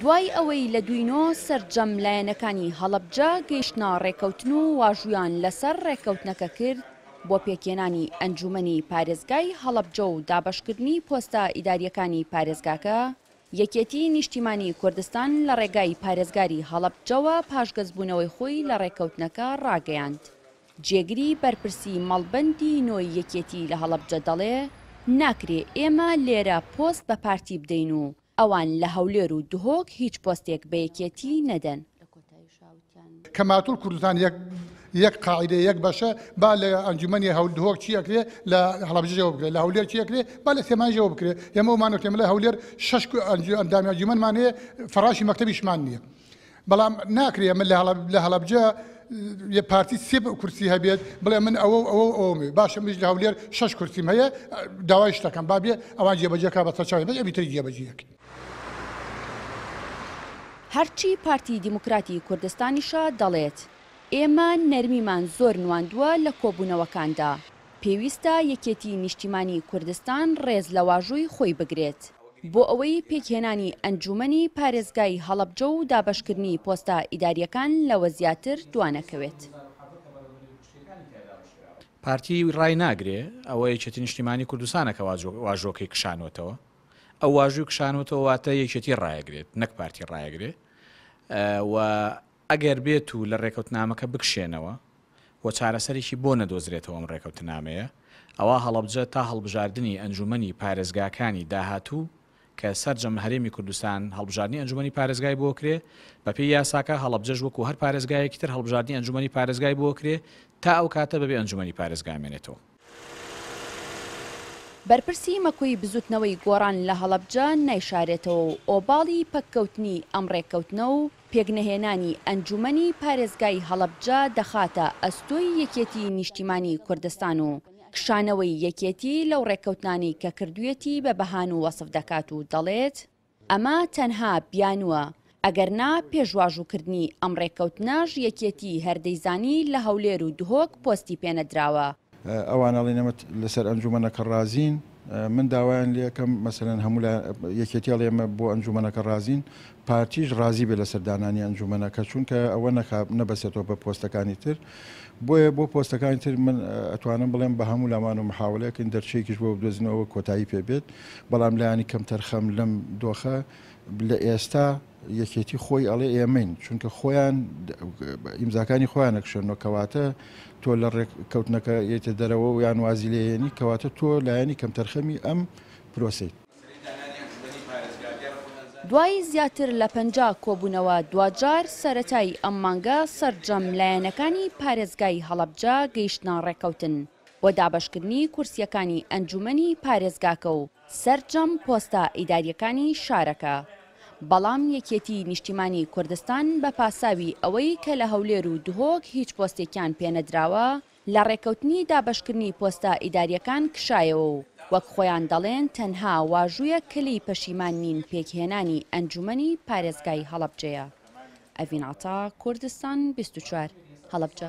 دوای ئەوەی لە دوینۆ سەرجەم لایەنەکانی هەڵەبجە گەیشتنە ڕێکەوتن و واژویان لەسەر ڕێکەوتنەکە کرد بۆ پێکهێنانی ئەنجومەنی پارێزگای هەڵەبجە و دابەشکردنی پۆستە ئیداریەکانی پارێزگاکە، یەکێتی نیشتیمانی کوردستان لە ڕێگای پارێزگاری هەڵەبجەوە پاشگەزبوونەوەی خۆی لە ڕێکەوتنەکە ڕاگەیاند. جێگری بەرپرسی مەڵبەندی نۆی یەکێتی لە هەڵەبجە دەڵێ، ناکرێ ئێمە لێرە پۆست بە پارتی بدەین و ئەوان لە هەولێر و دهۆک هیچ پۆستێک بە یەکێتی نەدەن. کەماتوول کوردستان یەک یەک قاعیدە یەک بەشە با لە ئەنجومەنی هەول دهۆک چی ئەکرێ لە هەڵەبجەژەوە بکرێ لە هەولێر چی ئەکرێ با لە سلێمانیژەوە بکرێ ئێمە ومانۆتێمە لە هەولێر شەش ئەنجومەنمان هەیە فەڕاشی مەکتەبیشمان نییە بەڵام ناکرێ ئەمە لە هەڵە- لە هەڵەبجە یە پارتی سێ کورسی هەبێت بڵێ من ئەوە و ئەوە و ئەوەمێ باشە منیش لە هەولێر شەش کورسیم هەیە داوای شتەکەم بابێ ئەوان جێبەجێکا بە سەرچاوی بەس ئەوی تری جێبەجێکەی. هەرچی پارتی دیموکراتی کوردستانیشە دەڵێت، ئێمە نەرمیمان زۆر نواندووە لە کۆبوونەوەکاندا، پێویستە یەکێتی نیشتیمانی کوردستان ڕێز لە واژووی خۆی بگرێت بۆ ئەوەی پێکهێنانی ئەنجوومەنی پارێزگای هەڵەبجە و دابەشکردنی پۆستە ئیدارییەکان لەوە زیاتر دوانەکەوێت. پارتی ڕای ناگرێ ئەوە یەکێتی نیشتیمانی کوردستانە کە واژۆکەی کشانوەتەوە. ئەو واژووی کشانوەتەوە واتە یەکێتی ڕایەگرێت نەک پارتی ڕایەگرێ و ئەگەر بێت و لە رێکەوتنامەکە بکشێنەوە و چارەسەرێکی بۆ نەدۆزرێتەوە ئەم رێکەوتنامەیە، ئەوا هەڵەبجە تا هەڵبژاردنی ئەنجوومەنی پارێزگاکانی داهاتوو کە سەرجەم لە هەرێمی کوردستان هەڵبژاردنی ئەنجوومەنی پارێزگای بۆ کرێ، بەپێی یاساکە هەڵەبجەش وەکو هەر پارێزگایەکی تر هەڵبژاردنی ئەنجوومەنی پارێزگای بۆ کرێ، تا ئەو کاتە بەبێ ئەنجوومەنی پارێزگا مێنێتەوە. بەرپرسی مەکۆی بزوتنەوەی گۆڕان لە هەڵەبجە نایشارێتەوە و ئۆباڵی پەککەوتنی ئەم رێککەوتنە و پێکنەهێنانی ئەنجومەنی پارێزگای هەڵەبجە دەخاتە ئەستۆی یەکێتی نیشتیمانی کوردستان و کشانەوەی یەکێتی لەو رێککەوتنانەی کە کردویەتی بە بەهان و وەسف دەکات و دەڵێت، ئەمە تەنها بیانووە، ئەگەر نا پێش واژووکردنی ئەم ڕێککەوتنەش یەکێتی هەر دەیزانی لە هەولێر و دهۆک پۆستی پێ نەدراوە. ئەوان ئەڵێن ئێمە لەسەر ئەنجوومەنەکە ڕازین، من داوایان لێ ئەکەم مەسەلەن هەموو لا، یەکێتی ئەڵێ ئێمە بۆ ئەنجوومەنەکە ڕازین، پارتیش ڕازی بێت لەسەر دانانی ئەنجوومەنەکە، چونکە ئەوە نەکا نەبەستێتەوە بە پۆستەکانی تر. بۆیە بۆ پۆستەکانی تر من ئەتوانم بڵێم بە هەموو لامان و محاولەکن دەرچەیەکیش بۆ بدۆزینەوە کۆتایی پێ بێت بەڵام لایانی کەم تەرخەم لەم دۆخە لە ئێستا یەکێتی خۆی ئەڵێ ئێمەین چونکە خۆیان ئیمزاکانی خۆیان نەکشێنەوە کەواتە تۆ لە ڕێک کەوتنەکە یتە دەرەوە و یان وازی لێنی کەواتە تۆ لایەنی کەم تەرخەمی ئەم پرۆسیت دوای زیاتر لە پەنجا کۆبوونەوە دواجار سەرەتای ئەم مانگە سەرجەم لایەنەکانی پارێزگای هەڵەبجە گەیشتنە ڕێککەوتن بۆ دابەشکردنی کورسییەکانی ئەنجوومەنی پارێزگاکە و سەرجەم پۆستە ئیدارییەکانی شارەکە بەڵام یەکێتی نیشتیمانی کوردستان بە پاساوی ئەوەی کە لە هەولێر و دهۆک هیچ پۆستێکیان پێنەدراوە لە ڕێککەوتنی دابەشکردنی پۆستە ئیدارییەکان کشایەوە و وەک خۆیان دەڵێن تەنها واژوویەک کە لێی پەشیمان نین پێکهێنانی ئەنجومەنی پارێزگای هەڵەبجەیە. ئەڤین عەتا، کوردستان بیست و چوار، هەڵەبجە.